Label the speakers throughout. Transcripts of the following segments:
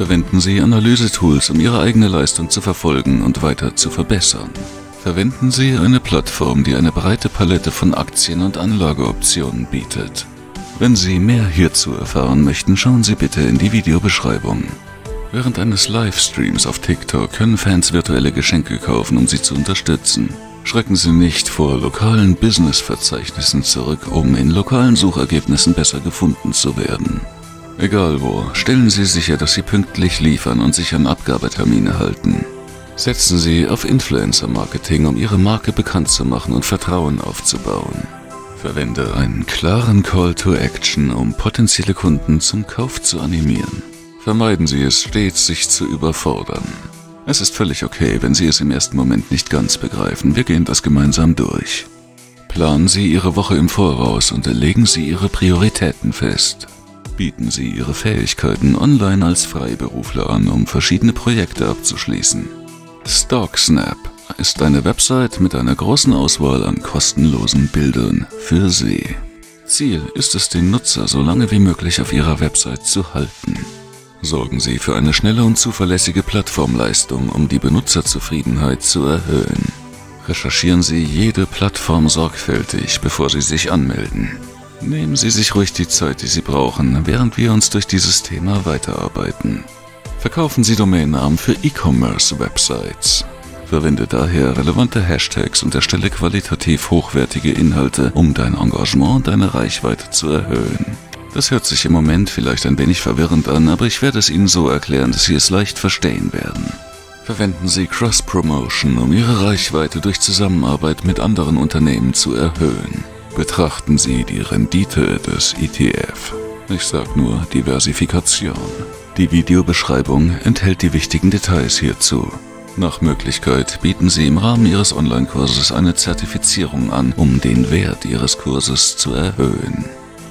Speaker 1: Verwenden Sie Analysetools, um Ihre eigene Leistung zu verfolgen und weiter zu verbessern. Verwenden Sie eine Plattform, die eine breite Palette von Aktien und Anlageoptionen bietet. Wenn Sie mehr hierzu erfahren möchten, schauen Sie bitte in die Videobeschreibung. Während eines Livestreams auf TikTok können Fans virtuelle Geschenke kaufen, um sie zu unterstützen. Schrecken Sie nicht vor lokalen Business-Verzeichnissen zurück, um in lokalen Suchergebnissen besser gefunden zu werden. Egal wo, stellen Sie sicher, dass Sie pünktlich liefern und sich an Abgabetermine halten. Setzen Sie auf Influencer-Marketing, um Ihre Marke bekannt zu machen und Vertrauen aufzubauen. Verwende einen klaren Call to Action, um potenzielle Kunden zum Kauf zu animieren. Vermeiden Sie es stets, sich zu überfordern. Es ist völlig okay, wenn Sie es im ersten Moment nicht ganz begreifen. Wir gehen das gemeinsam durch. Planen Sie Ihre Woche im Voraus und legen Sie Ihre Prioritäten fest. Bieten Sie Ihre Fähigkeiten online als Freiberufler an, um verschiedene Projekte abzuschließen. StockSnap ist eine Website mit einer großen Auswahl an kostenlosen Bildern für Sie. Ziel ist es, den Nutzer so lange wie möglich auf Ihrer Website zu halten. Sorgen Sie für eine schnelle und zuverlässige Plattformleistung, um die Benutzerzufriedenheit zu erhöhen. Recherchieren Sie jede Plattform sorgfältig, bevor Sie sich anmelden. Nehmen Sie sich ruhig die Zeit, die Sie brauchen, während wir uns durch dieses Thema weiterarbeiten. Verkaufen Sie Domainnamen für E-Commerce-Websites. Verwende daher relevante Hashtags und erstelle qualitativ hochwertige Inhalte, um dein Engagement und deine Reichweite zu erhöhen. Das hört sich im Moment vielleicht ein wenig verwirrend an, aber ich werde es Ihnen so erklären, dass Sie es leicht verstehen werden. Verwenden Sie Cross-Promotion, um Ihre Reichweite durch Zusammenarbeit mit anderen Unternehmen zu erhöhen. Betrachten Sie die Rendite des ETF. Ich sag nur Diversifikation. Die Videobeschreibung enthält die wichtigen Details hierzu. Nach Möglichkeit bieten Sie im Rahmen Ihres Online-Kurses eine Zertifizierung an, um den Wert Ihres Kurses zu erhöhen.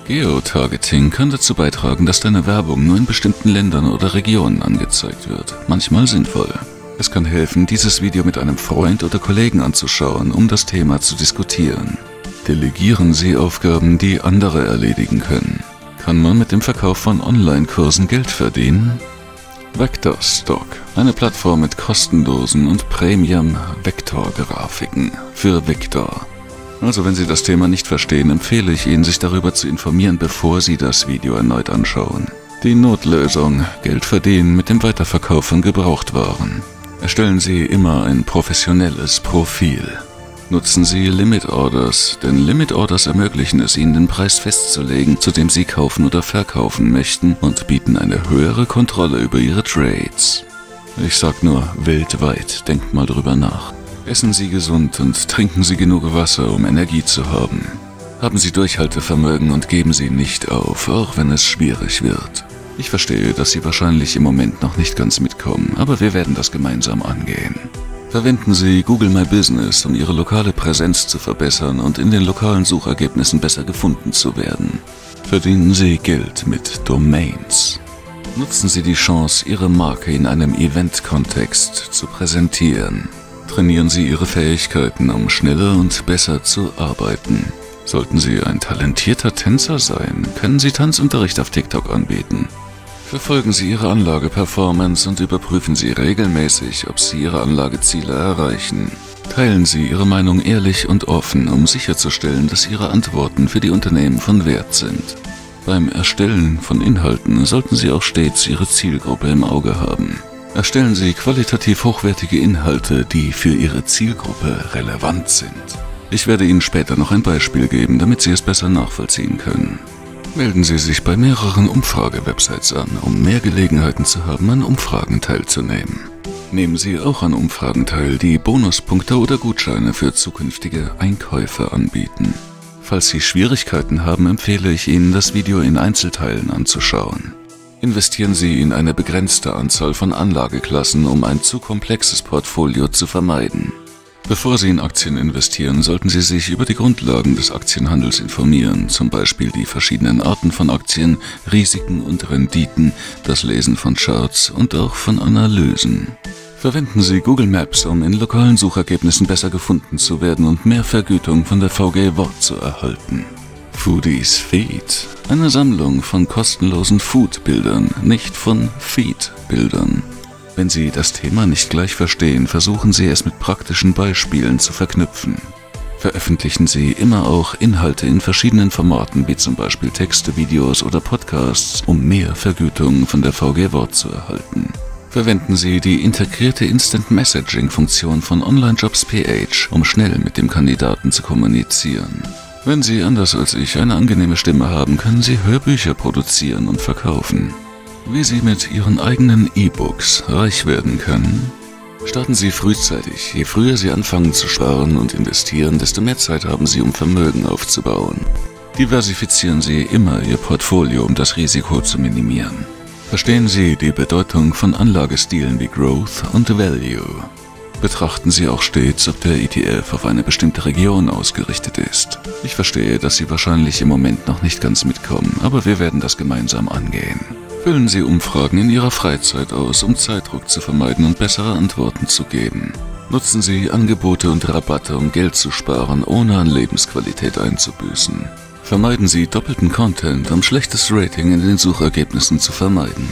Speaker 1: Geotargeting kann dazu beitragen, dass deine Werbung nur in bestimmten Ländern oder Regionen angezeigt wird. Manchmal sinnvoll. Es kann helfen, dieses Video mit einem Freund oder Kollegen anzuschauen, um das Thema zu diskutieren. Delegieren Sie Aufgaben, die andere erledigen können. Kann man mit dem Verkauf von Online-Kursen Geld verdienen? Vector Stock, eine Plattform mit kostenlosen und Premium-Vektorgrafiken für Vector. Also wenn Sie das Thema nicht verstehen, empfehle ich Ihnen, sich darüber zu informieren, bevor Sie das Video erneut anschauen. Die Notlösung, Geld verdienen mit dem Weiterverkauf von Gebrauchtwaren. Erstellen Sie immer ein professionelles Profil. Nutzen Sie Limit Orders, denn Limit Orders ermöglichen es Ihnen, den Preis festzulegen, zu dem Sie kaufen oder verkaufen möchten und bieten eine höhere Kontrolle über Ihre Trades. Ich sag nur weltweit, denkt mal drüber nach. Essen Sie gesund und trinken Sie genug Wasser, um Energie zu haben. Haben Sie Durchhaltevermögen und geben Sie nicht auf, auch wenn es schwierig wird. Ich verstehe, dass Sie wahrscheinlich im Moment noch nicht ganz mitkommen, aber wir werden das gemeinsam angehen. Verwenden Sie Google My Business, um Ihre lokale Präsenz zu verbessern und in den lokalen Suchergebnissen besser gefunden zu werden. Verdienen Sie Geld mit Domains. Nutzen Sie die Chance, Ihre Marke in einem Event-Kontext zu präsentieren. Trainieren Sie Ihre Fähigkeiten, um schneller und besser zu arbeiten. Sollten Sie ein talentierter Tänzer sein, können Sie Tanzunterricht auf TikTok anbieten. Verfolgen Sie Ihre Anlageperformance und überprüfen Sie regelmäßig, ob Sie Ihre Anlageziele erreichen. Teilen Sie Ihre Meinung ehrlich und offen, um sicherzustellen, dass Ihre Antworten für die Unternehmen von Wert sind. Beim Erstellen von Inhalten sollten Sie auch stets Ihre Zielgruppe im Auge haben. Erstellen Sie qualitativ hochwertige Inhalte, die für Ihre Zielgruppe relevant sind. Ich werde Ihnen später noch ein Beispiel geben, damit Sie es besser nachvollziehen können. Melden Sie sich bei mehreren Umfragewebsites an, um mehr Gelegenheiten zu haben, an Umfragen teilzunehmen. Nehmen Sie auch an Umfragen teil, die Bonuspunkte oder Gutscheine für zukünftige Einkäufe anbieten. Falls Sie Schwierigkeiten haben, empfehle ich Ihnen, das Video in Einzelteilen anzuschauen. Investieren Sie in eine begrenzte Anzahl von Anlageklassen, um ein zu komplexes Portfolio zu vermeiden. Bevor Sie in Aktien investieren, sollten Sie sich über die Grundlagen des Aktienhandels informieren, zum Beispiel die verschiedenen Arten von Aktien, Risiken und Renditen, das Lesen von Charts und auch von Analysen. Verwenden Sie Google Maps, um in lokalen Suchergebnissen besser gefunden zu werden und mehr Vergütung von der VG Wort zu erhalten. Foodies Feed, eine Sammlung von kostenlosen Food-Bildern, nicht von Feed-Bildern. Wenn Sie das Thema nicht gleich verstehen, versuchen Sie es mit praktischen Beispielen zu verknüpfen. Veröffentlichen Sie immer auch Inhalte in verschiedenen Formaten, wie zum Beispiel Texte, Videos oder Podcasts, um mehr Vergütung von der VG Wort zu erhalten. Verwenden Sie die integrierte Instant Messaging Funktion von OnlineJobs PH, um schnell mit dem Kandidaten zu kommunizieren. Wenn Sie anders als ich eine angenehme Stimme haben, können Sie Hörbücher produzieren und verkaufen. Wie Sie mit Ihren eigenen E-Books reich werden können? Starten Sie frühzeitig. Je früher Sie anfangen zu sparen und investieren, desto mehr Zeit haben Sie, um Vermögen aufzubauen. Diversifizieren Sie immer Ihr Portfolio, um das Risiko zu minimieren. Verstehen Sie die Bedeutung von Anlagestilen wie Growth und Value. Betrachten Sie auch stets, ob der ETF auf eine bestimmte Region ausgerichtet ist. Ich verstehe, dass Sie wahrscheinlich im Moment noch nicht ganz mitkommen, aber wir werden das gemeinsam angehen. Füllen Sie Umfragen in Ihrer Freizeit aus, um Zeitdruck zu vermeiden und bessere Antworten zu geben. Nutzen Sie Angebote und Rabatte, um Geld zu sparen, ohne an Lebensqualität einzubüßen. Vermeiden Sie doppelten Content, um schlechtes Rating in den Suchergebnissen zu vermeiden.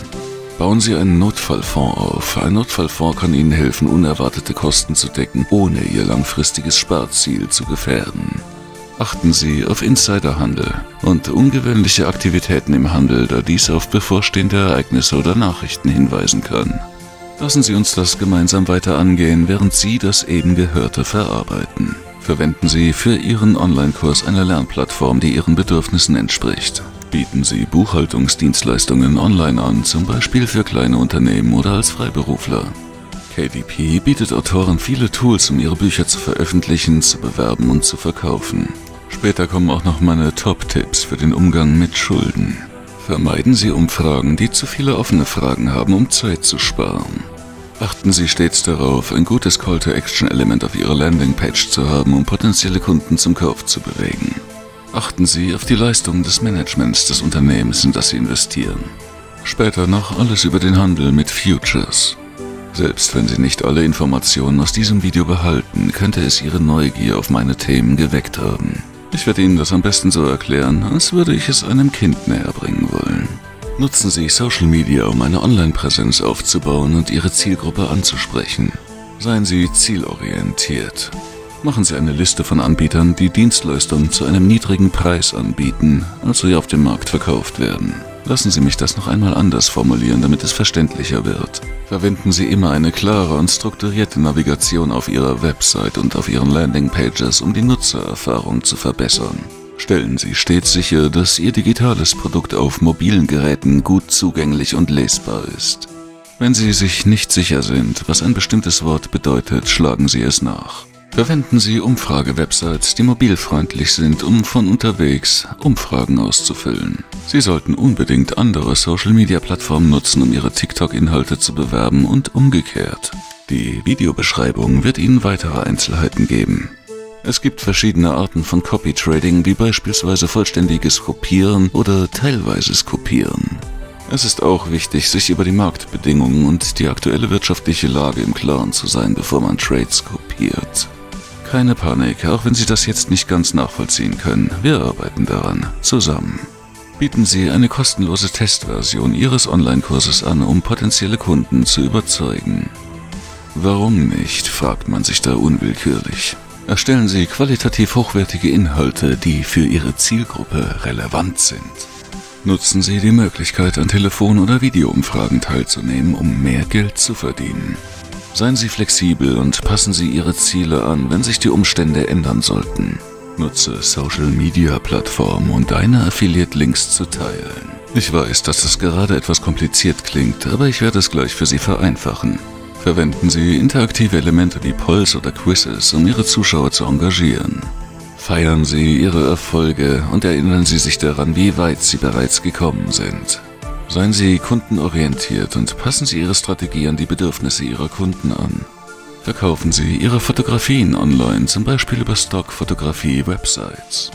Speaker 1: Bauen Sie einen Notfallfonds auf. Ein Notfallfonds kann Ihnen helfen, unerwartete Kosten zu decken, ohne Ihr langfristiges Sparziel zu gefährden. Achten Sie auf Insiderhandel und ungewöhnliche Aktivitäten im Handel, da dies auf bevorstehende Ereignisse oder Nachrichten hinweisen kann. Lassen Sie uns das gemeinsam weiter angehen, während Sie das eben Gehörte verarbeiten verwenden Sie für Ihren Online-Kurs eine Lernplattform, die Ihren Bedürfnissen entspricht. Bieten Sie Buchhaltungsdienstleistungen online an, zum Beispiel für kleine Unternehmen oder als Freiberufler. KDP bietet Autoren viele Tools, um ihre Bücher zu veröffentlichen, zu bewerben und zu verkaufen. Später kommen auch noch meine Top-Tipps für den Umgang mit Schulden. Vermeiden Sie Umfragen, die zu viele offene Fragen haben, um Zeit zu sparen. Achten Sie stets darauf, ein gutes Call-to-Action-Element auf Ihrer Landingpage zu haben, um potenzielle Kunden zum Kauf zu bewegen. Achten Sie auf die Leistungen des Managements des Unternehmens, in das Sie investieren. Später noch alles über den Handel mit Futures. Selbst wenn Sie nicht alle Informationen aus diesem Video behalten, könnte es Ihre Neugier auf meine Themen geweckt haben. Ich werde Ihnen das am besten so erklären, als würde ich es einem Kind näher bringen wollen. Nutzen Sie Social Media, um eine Online-Präsenz aufzubauen und Ihre Zielgruppe anzusprechen. Seien Sie zielorientiert. Machen Sie eine Liste von Anbietern, die Dienstleistungen zu einem niedrigen Preis anbieten, als sie auf dem Markt verkauft werden. Lassen Sie mich das noch einmal anders formulieren, damit es verständlicher wird. Verwenden Sie immer eine klare und strukturierte Navigation auf Ihrer Website und auf Ihren Landingpages, um die Nutzererfahrung zu verbessern. Stellen Sie stets sicher, dass Ihr digitales Produkt auf mobilen Geräten gut zugänglich und lesbar ist. Wenn Sie sich nicht sicher sind, was ein bestimmtes Wort bedeutet, schlagen Sie es nach. Verwenden Sie Umfragewebsites, die mobilfreundlich sind, um von unterwegs Umfragen auszufüllen. Sie sollten unbedingt andere Social-Media-Plattformen nutzen, um Ihre TikTok-Inhalte zu bewerben und umgekehrt. Die Videobeschreibung wird Ihnen weitere Einzelheiten geben. Es gibt verschiedene Arten von Copy Trading, wie beispielsweise vollständiges Kopieren oder teilweises Kopieren. Es ist auch wichtig, sich über die Marktbedingungen und die aktuelle wirtschaftliche Lage im Klaren zu sein, bevor man Trades kopiert. Keine Panik, auch wenn Sie das jetzt nicht ganz nachvollziehen können. Wir arbeiten daran, zusammen. Bieten Sie eine kostenlose Testversion Ihres Online-Kurses an, um potenzielle Kunden zu überzeugen. Warum nicht, fragt man sich da unwillkürlich. Erstellen Sie qualitativ hochwertige Inhalte, die für Ihre Zielgruppe relevant sind. Nutzen Sie die Möglichkeit, an Telefon- oder Videoumfragen teilzunehmen, um mehr Geld zu verdienen. Seien Sie flexibel und passen Sie Ihre Ziele an, wenn sich die Umstände ändern sollten. Nutze Social-Media-Plattformen, um deine Affiliate-Links zu teilen. Ich weiß, dass das gerade etwas kompliziert klingt, aber ich werde es gleich für Sie vereinfachen. Verwenden Sie interaktive Elemente wie Polls oder Quizzes, um Ihre Zuschauer zu engagieren. Feiern Sie Ihre Erfolge und erinnern Sie sich daran, wie weit Sie bereits gekommen sind. Seien Sie kundenorientiert und passen Sie Ihre Strategie an die Bedürfnisse Ihrer Kunden an. Verkaufen Sie Ihre Fotografien online, zum Beispiel über Stockfotografie-Websites.